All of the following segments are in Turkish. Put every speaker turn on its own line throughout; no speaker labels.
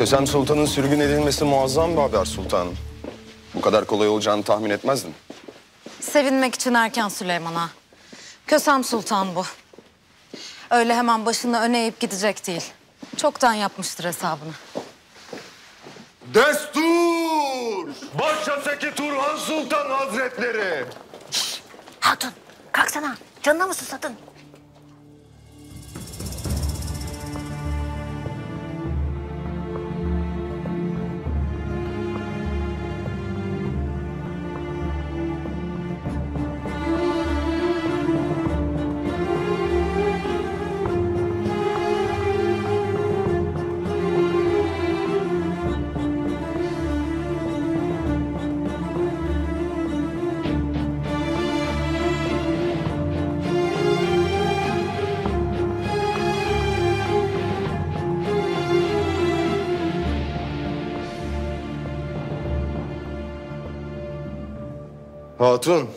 Kösem Sultan'ın sürgün edilmesi muazzam bir haber sultanım. Bu kadar kolay olacağını tahmin etmezdim.
Sevinmek için erken Süleyman'a. Kösem Sultan bu. Öyle hemen başını öne eğip gidecek değil. Çoktan yapmıştır hesabını.
Destur! Başa Turhan Sultan Hazretleri!
Hatun kalksana. Canına mı susadın?
Hatun,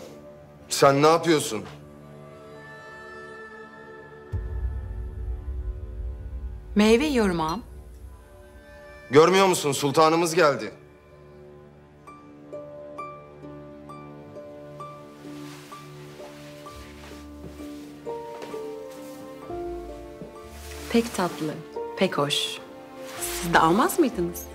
sen ne yapıyorsun?
Meyve yiyorum ağam.
Görmüyor musun sultanımız geldi.
Pek tatlı, pek hoş. Siz de almaz mıydınız?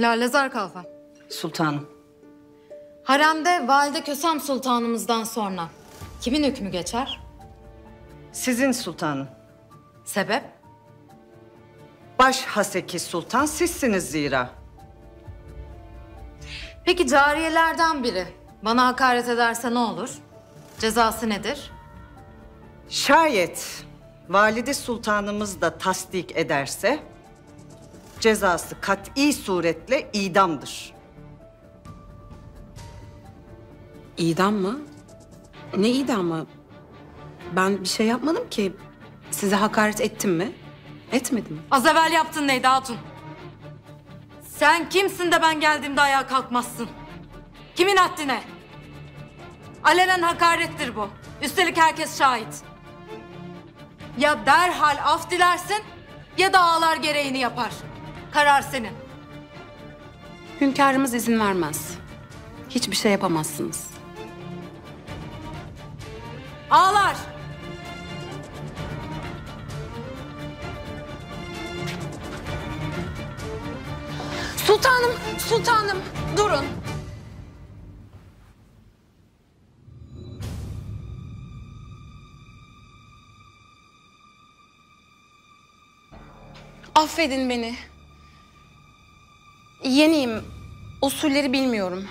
Lalezar Kalfa.
Sultanım.
Haremde Valide Kösem Sultanımızdan sonra kimin hükmü geçer?
Sizin sultanım.
Sebep?
Baş haseki sultan sizsiniz zira.
Peki cariyelerden biri bana hakaret ederse ne olur? Cezası nedir?
Şayet valide sultanımız da tasdik ederse cezası kat'i suretle idamdır.
İdam mı? Ne idamı? Ben bir şey yapmadım ki. Size hakaret ettim mi? Etmedim.
Az evvel yaptın neydi hatun? Sen kimsin de ben geldiğimde ayağa kalkmazsın? Kimin haddine? Alenen hakarettir bu. Üstelik herkes şahit. Ya derhal af dilersin ya da ağlar gereğini yapar. Karar senin.
Hünkârımız izin vermez. Hiçbir şey yapamazsınız.
Ağlar.
Sultanım, sultanım durun. Affedin beni. Yeniyim. Usulleri bilmiyorum.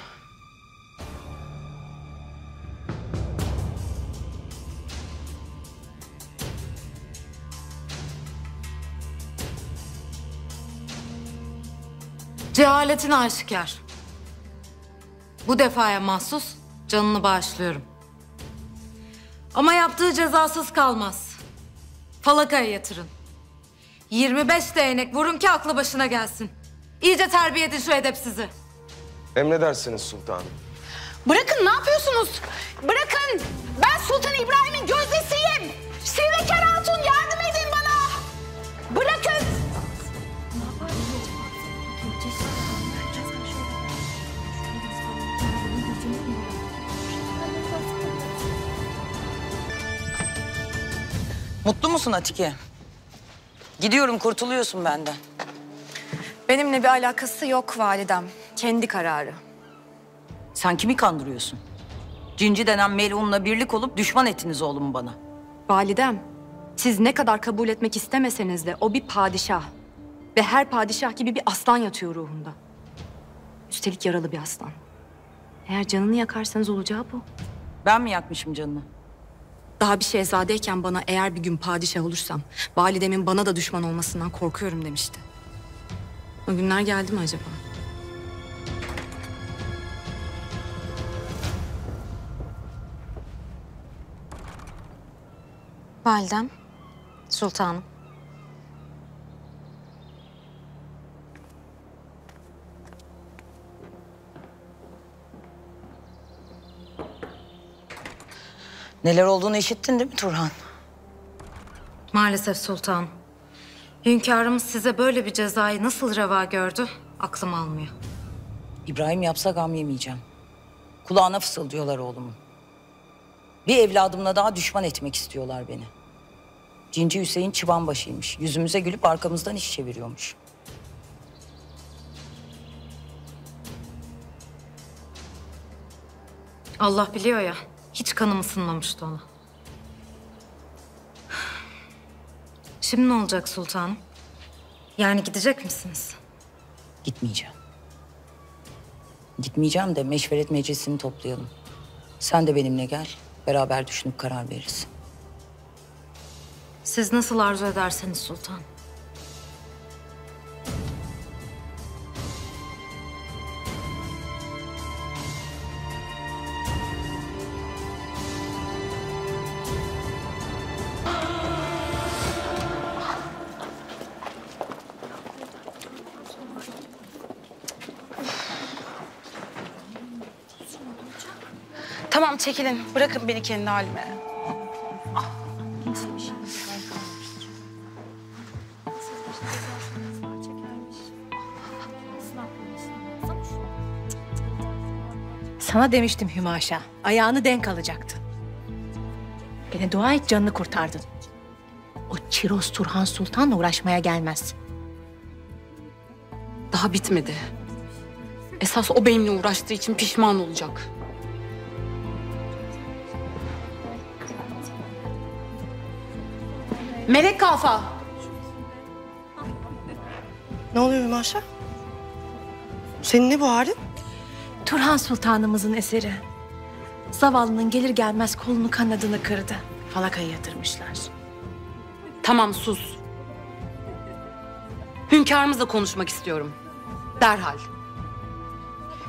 Cehaletin aşikar. Bu defaya mahsus canını bağışlıyorum. Ama yaptığı cezasız kalmaz. Falakaya yatırın. 25 değnek vurun ki aklı başına gelsin. İyice terbiye edin şu edepsizi.
Emredersiniz sultanım.
Bırakın ne yapıyorsunuz? Bırakın. Ben Sultan İbrahim'in gözdesiyim. Sivekar Hatun yardım edin bana. Bırakın.
Mutlu musun Atike? Gidiyorum kurtuluyorsun benden.
Benimle bir alakası yok validem. Kendi kararı.
Sen kimi kandırıyorsun? Cinci denen melunla birlik olup düşman ettiniz oğlumu bana.
Validem, siz ne kadar kabul etmek istemeseniz de o bir padişah. Ve her padişah gibi bir aslan yatıyor ruhunda. Üstelik yaralı bir aslan. Eğer canını yakarsanız olacağı bu.
Ben mi yakmışım canını?
Daha bir şehzadeyken bana eğer bir gün padişah olursam... ...validemin bana da düşman olmasından korkuyorum demişti. O günler geldi mi acaba?
Validem, sultanım.
Neler olduğunu işittin değil mi Turhan?
Maalesef sultanım. Hünkârımız size böyle bir cezayı nasıl reva gördü aklım almıyor.
İbrahim yapsa gam yemeyeceğim. Kulağına fısıldıyorlar oğlumun. Bir evladımla daha düşman etmek istiyorlar beni. Cinci Hüseyin çıban başıymış. Yüzümüze gülüp arkamızdan iş çeviriyormuş.
Allah biliyor ya, hiç kanım ısınmamıştı ona. Şimdi ne olacak sultanım? Yani gidecek misiniz?
Gitmeyeceğim. Gitmeyeceğim de meşveret meclisini toplayalım. Sen de benimle gel. Beraber düşünüp karar veririz.
Siz nasıl arzu ederseniz sultan.
Çekilin. Bırakın beni kendi halime.
Sana demiştim Hümaşa. Ayağını denk alacaktın. Beni dua et canını kurtardın. O Çiroz Turhan Sultan'la uğraşmaya gelmez.
Daha bitmedi. Esas o benimle uğraştığı için pişman olacak. Melek kafa.
Ne oluyor Hümaşa? Senin ne bu halin?
Turhan Sultanımızın eseri. Zavallının gelir gelmez kolunu kanadını kırdı. Falakaya yatırmışlar.
Tamam sus. Hünkârımızla konuşmak istiyorum. Derhal.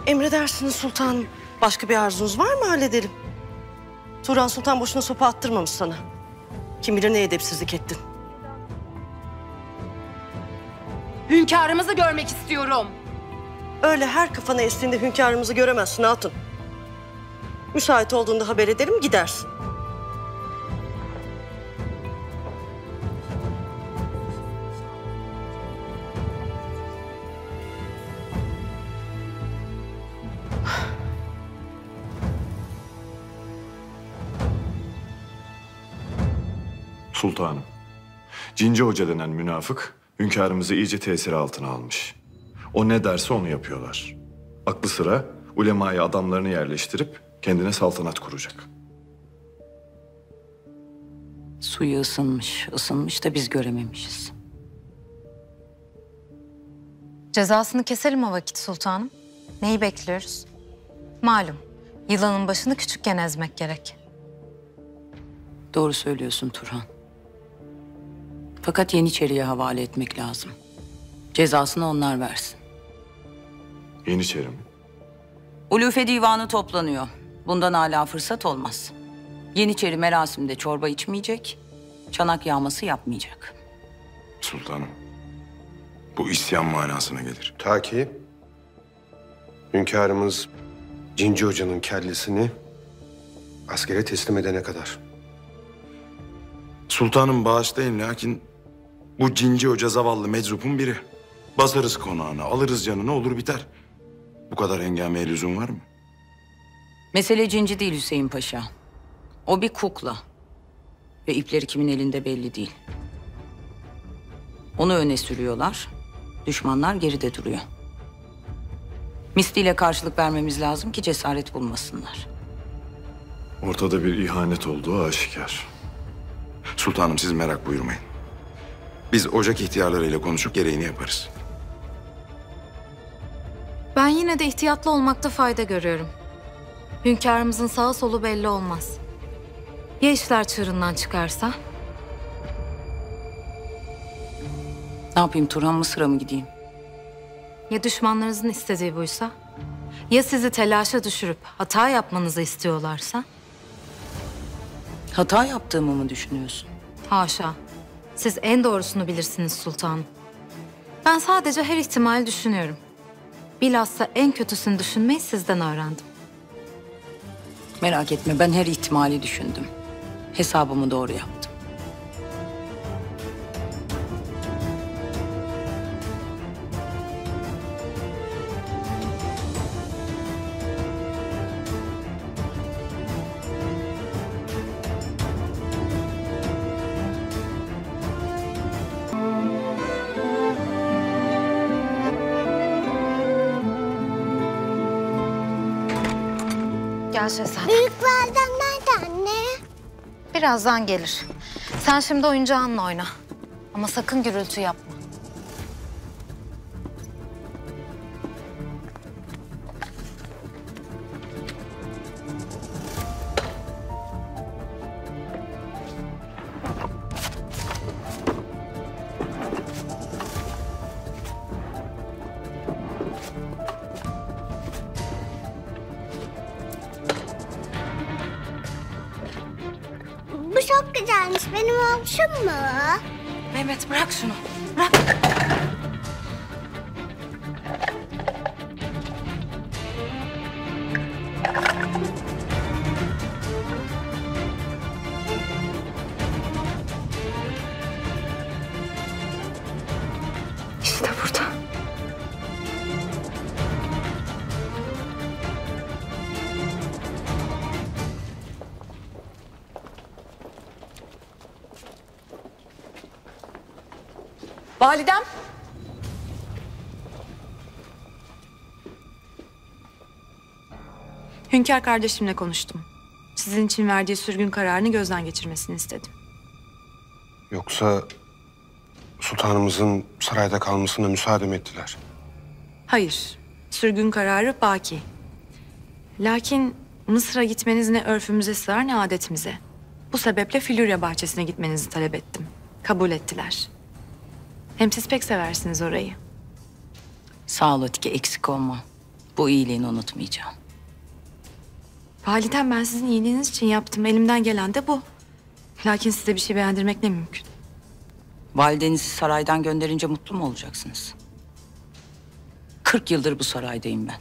Emredersiniz sultanım. Başka bir arzunuz var mı halledelim? Turan Sultan boşuna sopa attırmamış sana. Kim bilir ne edepsizlik ettin.
Hünkârımızı görmek istiyorum.
Öyle her kafana estiğinde hünkârımızı göremezsin hatun. Müsait olduğunda haber ederim gidersin.
Sultanım. Cinci Hoca denen münafık hünkârımızı iyice tesiri altına almış. O ne derse onu yapıyorlar. Aklı sıra ulemayı adamlarını yerleştirip kendine saltanat kuracak.
Suyu ısınmış, ısınmış da biz görememişiz.
Cezasını keselim o vakit sultanım. Neyi bekliyoruz? Malum, yılanın başını küçükken ezmek gerek.
Doğru söylüyorsun Turhan. Fakat Yeniçeri'ye havale etmek lazım. Cezasını onlar versin.
Yeniçeri mi?
Ulufe divanı toplanıyor. Bundan hala fırsat olmaz. Yeniçeri merasimde çorba içmeyecek, çanak yağması yapmayacak.
Sultanım. Bu isyan manasına gelir.
Ta ki hünkârımız Cinci Hoca'nın kellesini askere teslim edene kadar.
Sultanım bağışlayın lakin bu cinci hoca zavallı meczupun biri. Basarız konağına, alırız canını olur biter. Bu kadar hengameye lüzum var mı?
Mesele cinci değil Hüseyin Paşa. O bir kukla. Ve ipleri kimin elinde belli değil. Onu öne sürüyorlar. Düşmanlar geride duruyor. Misliyle karşılık vermemiz lazım ki cesaret bulmasınlar.
Ortada bir ihanet olduğu aşikar.
Sultanım siz merak buyurmayın. Biz ocak ihtiyarlarıyla konuşup gereğini yaparız.
Ben yine de ihtiyatlı olmakta fayda görüyorum. Hünkârımızın sağı solu belli olmaz. Ya işler çığırından çıkarsa?
Ne yapayım Turhan Mısır'a mı gideyim?
Ya düşmanlarınızın istediği buysa? Ya sizi telaşa düşürüp hata yapmanızı istiyorlarsa?
Hata yaptığımı mı düşünüyorsun?
Haşa. Siz en doğrusunu bilirsiniz sultanım. Ben sadece her ihtimali düşünüyorum. Bilhassa en kötüsünü düşünmeyi sizden öğrendim.
Merak etme ben her ihtimali düşündüm. Hesabımı doğru yaptım.
Gel Şehzadem.
Büyük validem nerede anne?
Birazdan gelir. Sen şimdi oyuncağınla oyna. Ama sakın gürültü yapma.
Validem. Hünkâr kardeşimle konuştum. Sizin için verdiği sürgün kararını gözden geçirmesini istedim.
Yoksa sultanımızın sarayda kalmasına müsaade mi ettiler?
Hayır, sürgün kararı baki. Lakin Mısır'a gitmeniz ne örfümüze sığar ne adetimize. Bu sebeple Filurya bahçesine gitmenizi talep ettim. Kabul ettiler. Hem siz pek seversiniz orayı.
Sağ ol Atike eksik olma. Bu iyiliğini unutmayacağım.
Validem ben sizin iyiliğiniz için yaptım. Elimden gelen de bu. Lakin size bir şey beğendirmek ne mümkün.
Validenizi saraydan gönderince mutlu mu olacaksınız? 40 yıldır bu saraydayım ben.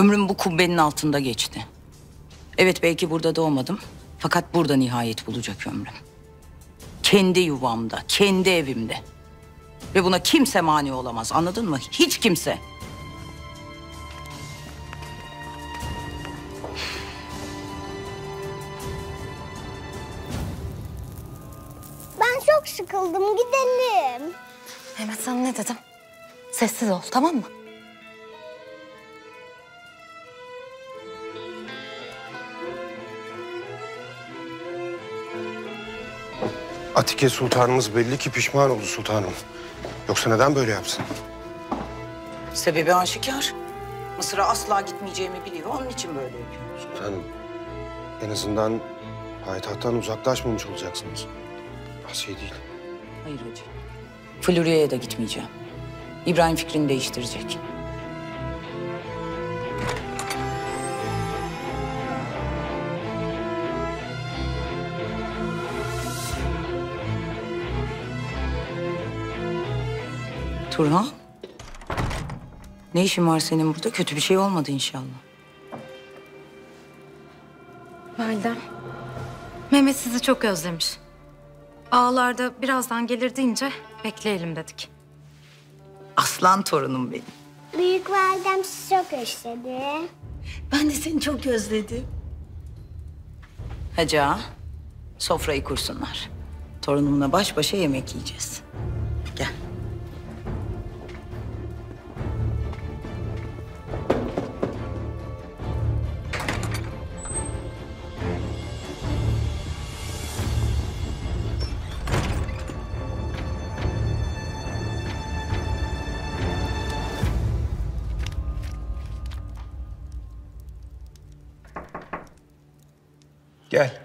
Ömrüm bu kubbenin altında geçti. Evet belki burada doğmadım. Fakat burada nihayet bulacak ömrüm. Kendi yuvamda, kendi evimde. Ve buna kimse mani olamaz anladın mı? Hiç kimse.
Ben çok sıkıldım. Gidelim.
Mehmet sana ne dedim? Sessiz ol tamam mı?
Atike sultanımız belli ki pişman oldu sultanım. Yoksa neden böyle yapsın?
Sebebi aşikar. Mısır'a asla gitmeyeceğimi biliyor. Onun için böyle yapıyor.
Sultanım en azından payitahttan uzaklaşmamış olacaksınız. Asiye değil.
Hayır hacı. Florya'ya da gitmeyeceğim. İbrahim fikrini değiştirecek. Turhan. Ne işin var senin burada? Kötü bir şey olmadı inşallah.
Validem. Mehmet sizi çok özlemiş. Ağlarda birazdan gelir deyince bekleyelim dedik.
Aslan torunum benim.
Büyük validem sizi çok özledi.
Ben de seni çok özledim. Hacı ağa, sofrayı kursunlar. Torunumla baş başa yemek yiyeceğiz. Gel.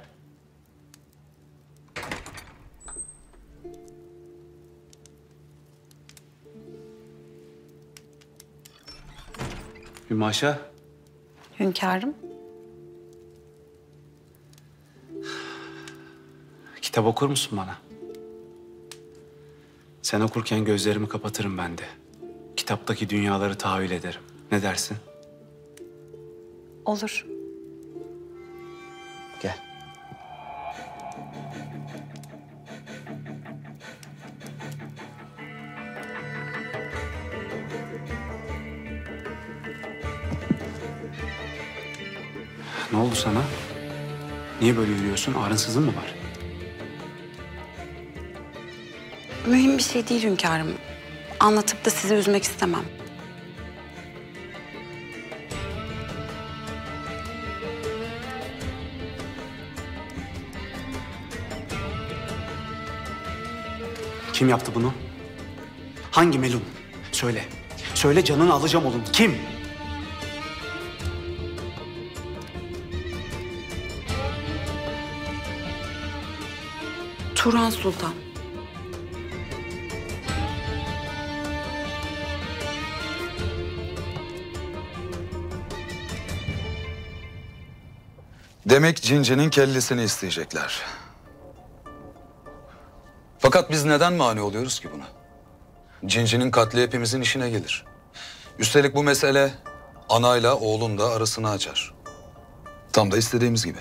Hümaşa,
Hünkârım.
Kitap okur musun bana? Sen okurken gözlerimi kapatırım ben de. Kitaptaki dünyaları tahayyül ederim. Ne dersin?
Olur.
Oldu sana? Niye böyle yürüyorsun? Ağrınsızın mı var?
Mühim bir şey değil hünkârım. Anlatıp da sizi üzmek istemem.
Kim yaptı bunu? Hangi melun? Söyle. Söyle canını alacağım oğlum. Kim?
Turan Sultan.
Demek Cince'nin kellesini isteyecekler. Fakat biz neden mani oluyoruz ki buna? Cinci'nin katli hepimizin işine gelir. Üstelik bu mesele anayla oğlun da arasını açar. Tam da istediğimiz gibi.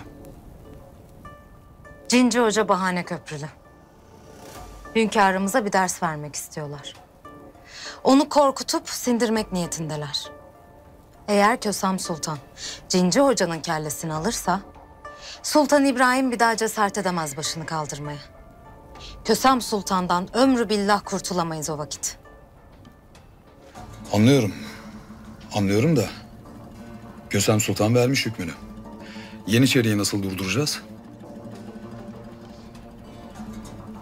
Cinci Hoca bahane köprülü. Hünkârımıza bir ders vermek istiyorlar. Onu korkutup sindirmek niyetindeler. Eğer Kösem Sultan Cinci Hoca'nın kellesini alırsa... Sultan İbrahim bir daha cesaret edemez başını kaldırmaya. Kösem Sultan'dan ömrü billah kurtulamayız o vakit.
Anlıyorum. Anlıyorum da. Kösem Sultan vermiş hükmünü. Yeniçeri'yi nasıl durduracağız?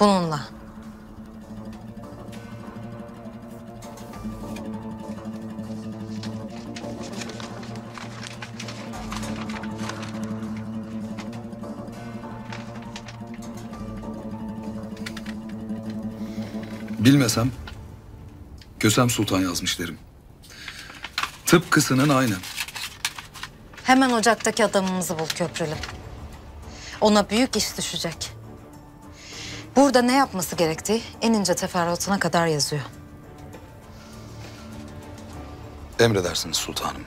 Bununla.
Bilmesem Kösem Sultan yazmış derim. Tıpkısının aynı.
Hemen ocaktaki adamımızı bul köprülü. Ona büyük iş düşecek. Burada ne yapması gerektiği en ince teferruatına kadar yazıyor.
Emredersiniz sultanım.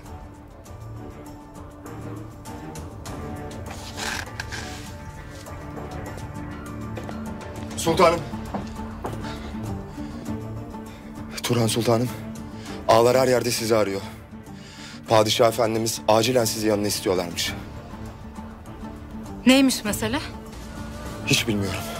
Sultanım. Turhan Sultanım. Ağlar her yerde sizi arıyor. Padişah Efendimiz acilen sizi yanına istiyorlarmış.
Neymiş mesele?
Hiç bilmiyorum.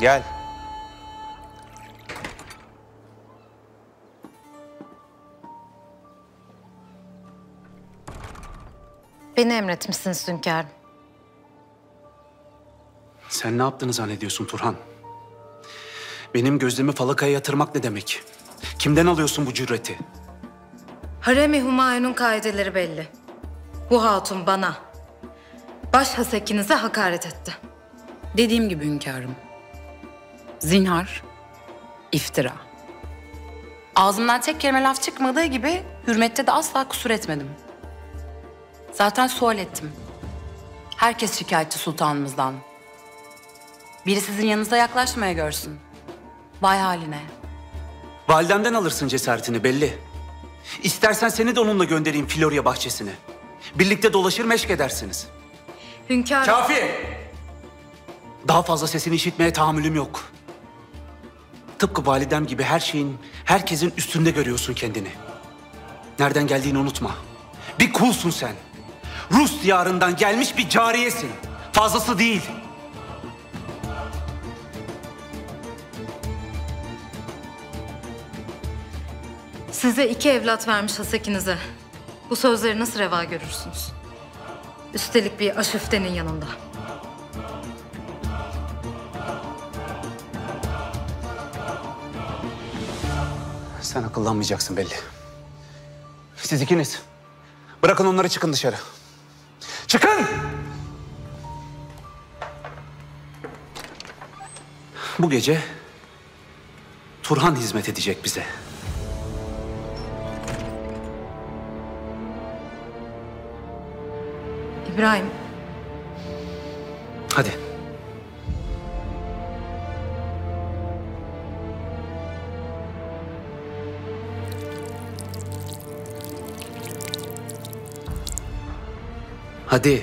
Gel.
Beni emretmişsiniz hünkârım.
Sen ne yaptığını zannediyorsun Turhan? Benim gözlerimi falakaya yatırmak ne demek? Kimden alıyorsun bu cüreti?
Harem-i Humayun'un kaideleri belli. Bu hatun bana, baş hasekinize hakaret etti.
Dediğim gibi hünkârım. Zinhar, iftira. Ağzımdan tek kelime laf çıkmadığı gibi hürmette de asla kusur etmedim. Zaten sual ettim. Herkes şikayetçi sultanımızdan. Biri sizin yanınıza yaklaşmaya görsün. Vay haline.
Validemden alırsın cesaretini belli. İstersen seni de onunla göndereyim Florya bahçesine. Birlikte dolaşır meşk edersiniz.
Hünkârım...
Kafi! Daha fazla sesini işitmeye tahammülüm yok. Tıpkı validem gibi her şeyin, herkesin üstünde görüyorsun kendini. Nereden geldiğini unutma. Bir kulsun sen. Rus diyarından gelmiş bir cariyesin. Fazlası değil.
Size iki evlat vermiş hasekinize. Bu sözleri nasıl reva görürsünüz? Üstelik bir aşıftenin yanında.
Sen akıllanmayacaksın belli. Siz ikiniz. Bırakın onları çıkın dışarı. Çıkın! Bu gece Turhan hizmet edecek bize.
İbrahim,
Hadi. Hadi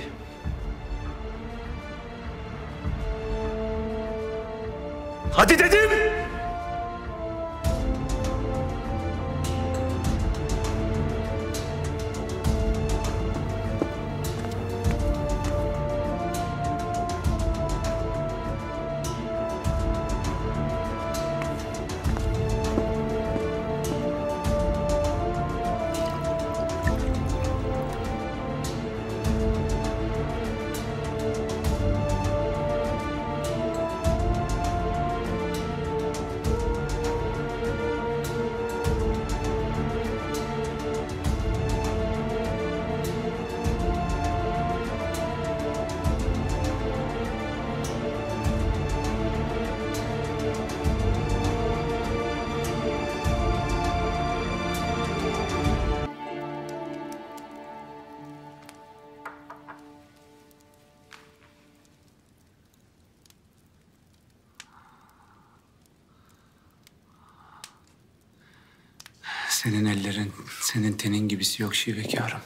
Senin ellerin, senin tenin gibisi yok şivekarım.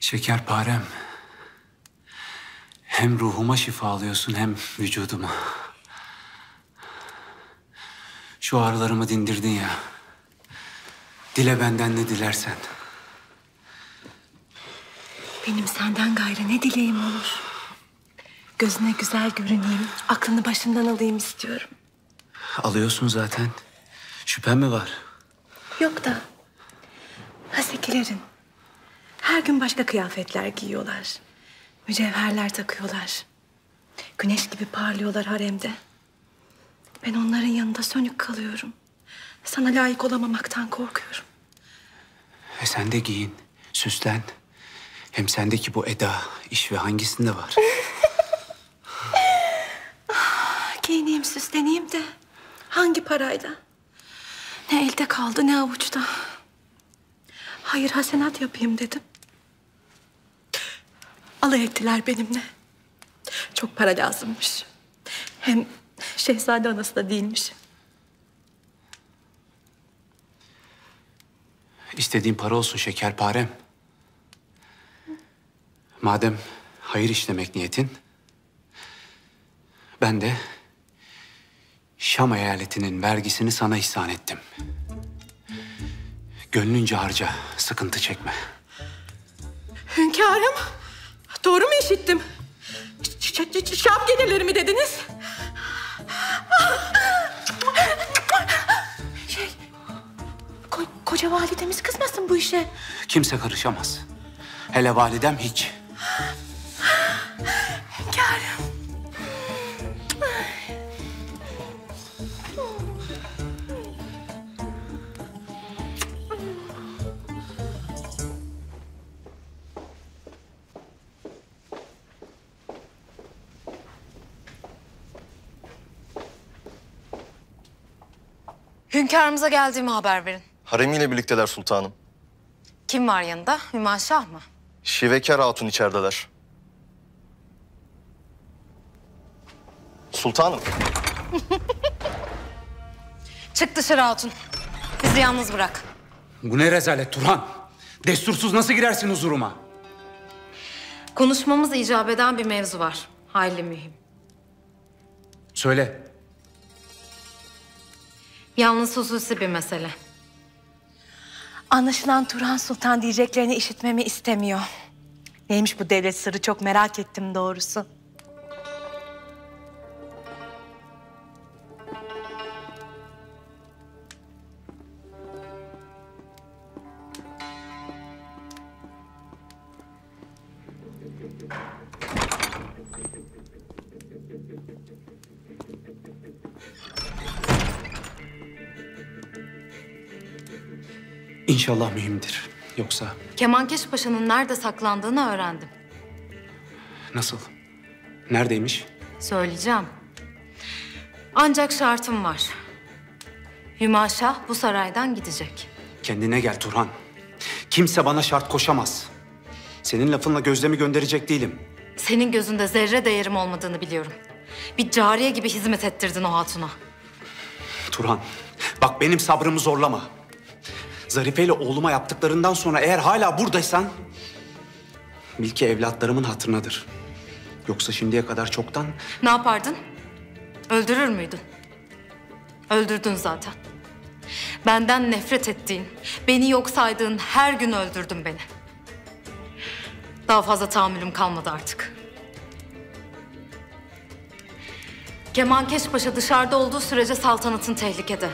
Şekerparem. Hem ruhuma şifa alıyorsun hem vücuduma. Şu ağrılarımı dindirdin ya. Dile benden ne dilersen.
Benim senden gayrı ne dileğim olur. Gözüne güzel görüneyim, aklını başından alayım istiyorum.
Alıyorsun zaten. Şüphen mi var?
Yok da Hasekilerin her gün başka kıyafetler giyiyorlar. Mücevherler takıyorlar. Güneş gibi parlıyorlar haremde. Ben onların yanında sönük kalıyorum. Sana layık olamamaktan korkuyorum.
E sen de giyin, süslen. Hem sendeki bu eda, iş ve hangisinde var?
Giyineyim, süsleneyim de hangi parayla? Ne elde kaldı ne avuçta. Hayır hasenat yapayım dedim. Alay ettiler benimle. Çok para lazımmış. Hem şehzade anası da değilmiş.
İstediğin para olsun şekerparem. Madem hayır işlemek niyetin, ben de Şam eyaletinin vergisini sana ihsan ettim. Gönlünce harca, sıkıntı çekme.
Hünkârım, doğru mu işittim? Ş- ş- Şam gelirleri mi dediniz? Şey, ko- koca validemiz kızmasın bu işe.
Kimse karışamaz. Hele validem hiç.
Hünkârımıza geldiğimi haber verin.
Haremiyle birlikteler sultanım.
Kim var yanında? Hümaşah mı?
Şivekar Hatun içerideler. Sultanım.
Çık dışarı hatun. Bizi yalnız bırak.
Bu ne rezalet Turhan? Destursuz nasıl girersin huzuruma?
Konuşmamız icap eden bir mevzu var. Hayli mühim.
Söyle.
Yalnız hususi bir mesele.
Anlaşılan Turhan Sultan diyeceklerini işitmemi istemiyor. Neymiş bu devlet sırrı çok merak ettim doğrusu.
İnşallah mühimdir. Yoksa
Kemankeş Paşa'nın nerede saklandığını öğrendim.
nasıl? Neredeymiş?
Söyleyeceğim. Ancak şartım var. Hümaşah bu saraydan gidecek.
Kendine gel Turhan. Kimse bana şart koşamaz. Senin lafınla gözlemi gönderecek değilim.
Senin gözünde zerre değerim olmadığını biliyorum. Bir cariye gibi hizmet ettirdin o hatuna.
Turhan, bak benim sabrımı zorlama. Zarife ile oğluma yaptıklarından sonra eğer hala buradaysan... ...bil ki evlatlarımın hatırınadır. Yoksa şimdiye kadar çoktan
Ne yapardın? Öldürür müydün? Öldürdün zaten. Benden nefret ettiğin, beni yok saydığın her gün öldürdün beni. Daha fazla tahammülüm kalmadı artık. Kemankeş Paşa dışarıda olduğu sürece saltanatın tehlikede.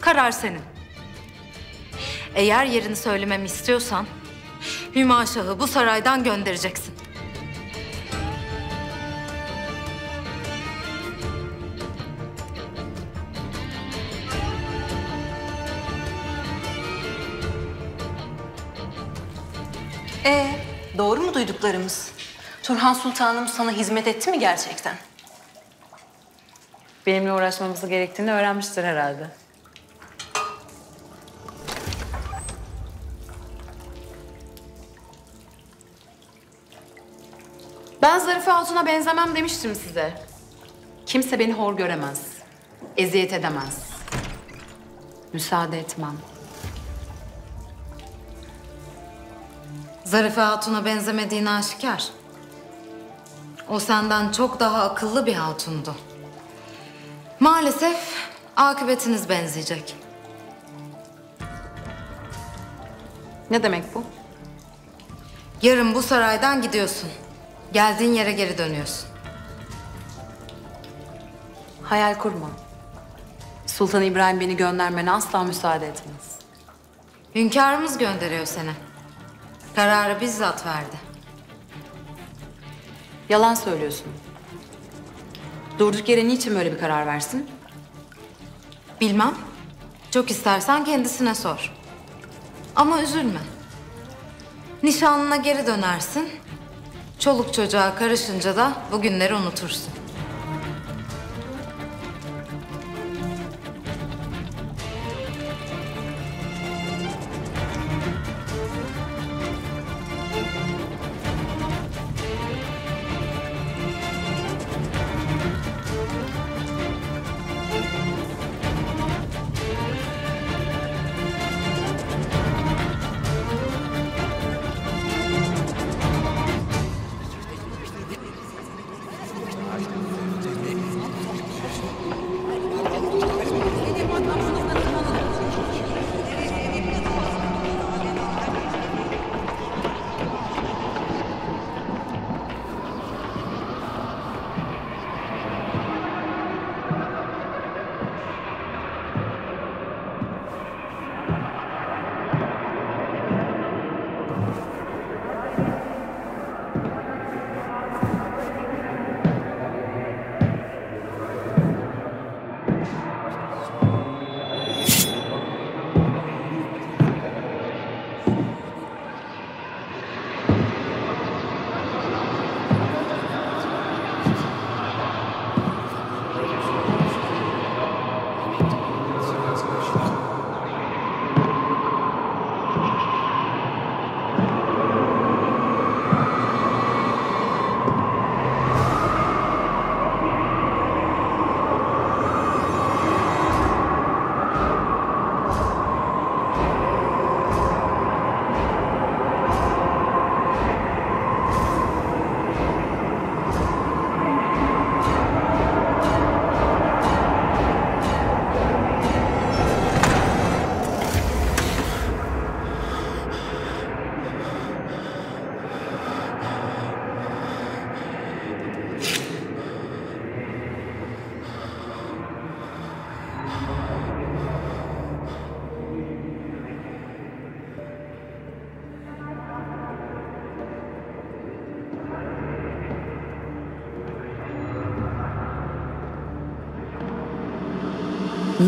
Karar senin. Eğer yerini söylememi istiyorsan... ...Hüma Şah'ı bu saraydan göndereceksin.
Ee, doğru mu duyduklarımız? Turhan Sultanım sana hizmet etti mi gerçekten?
Benimle uğraşmamızı gerektiğini öğrenmiştir herhalde.
Ben Zarife Hatun'a benzemem demiştim size. Kimse beni hor göremez. Eziyet edemez. Müsaade etmem.
Zarife Hatun'a benzemediğin aşikar. O senden çok daha akıllı bir hatundu. Maalesef akıbetiniz benzeyecek.
Ne demek bu?
Yarın bu saraydan gidiyorsun. Geldiğin yere geri dönüyorsun.
Hayal kurma. Sultan İbrahim beni göndermene asla müsaade etmez.
Hünkârımız gönderiyor seni. Kararı bizzat verdi.
Yalan söylüyorsun. Durduk yere niçin böyle bir karar versin?
Bilmem. Çok istersen kendisine sor. Ama üzülme. Nişanlına geri dönersin. Çoluk çocuğa karışınca da bu günleri unutursun.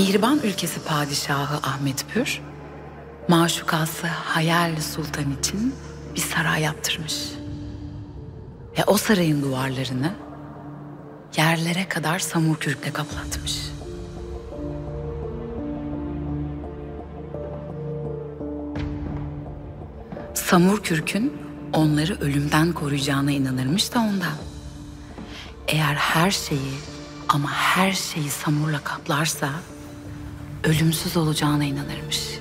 Mihriban ülkesi padişahı Ahmet Pür, maşukası Hayal Sultan için bir saray yaptırmış. Ve o sarayın duvarlarını
yerlere kadar samur kürkle kaplatmış. Samur kürkün onları ölümden koruyacağına inanırmış da ondan. Eğer her şeyi ama her şeyi samurla kaplarsa ölümsüz olacağına inanırmış.